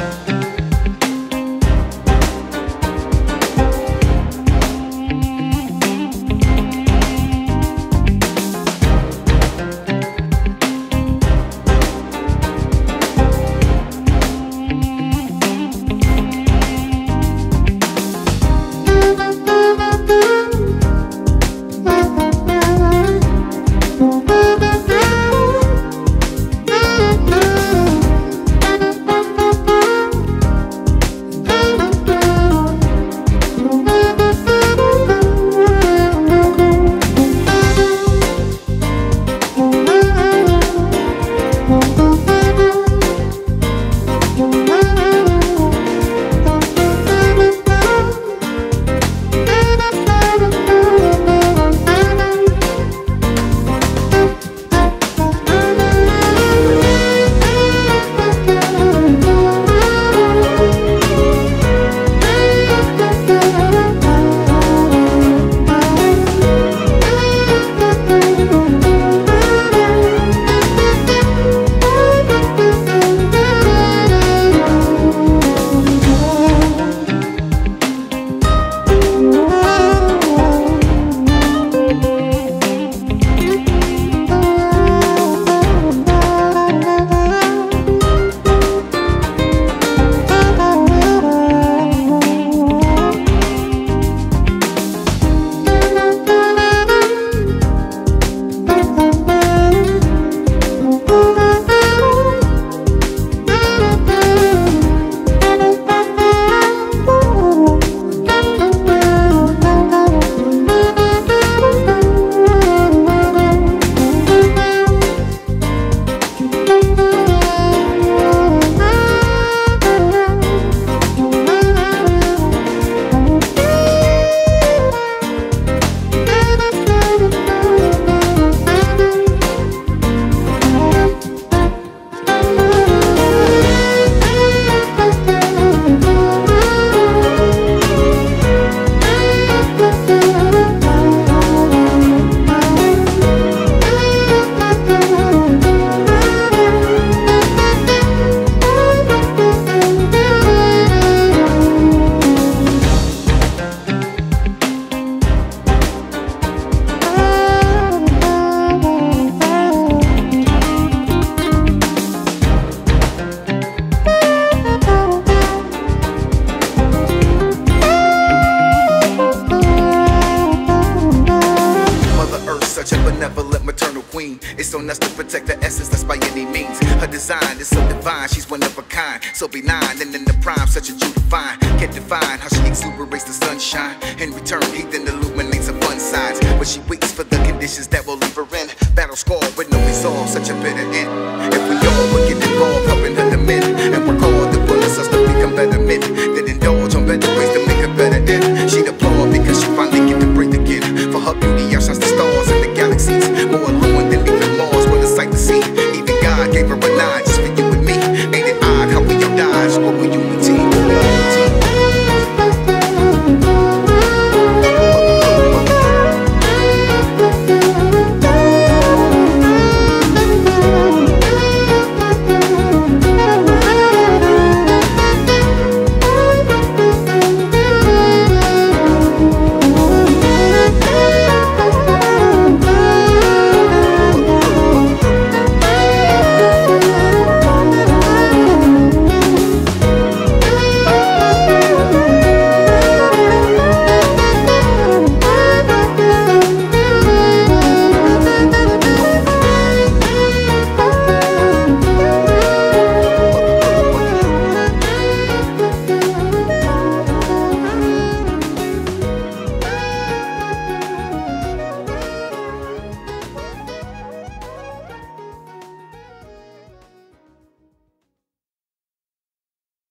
It's on us to protect the essence that's by any means. Her design is so divine, she's one of a kind. So benign and in the prime, such a Jew divine. Can't define how she exuberates the sunshine. In return, he then illuminates her fun sides. But she waits for the conditions that will leave her in. Battle scarred with no resolve, such a bitter end. If we all would get involved, helping her to mend. And hard to pull us to become better men. Then indulge on better ways to make a better end. She'd applaud because she finally get to breathe again. For her beauty outshines the stars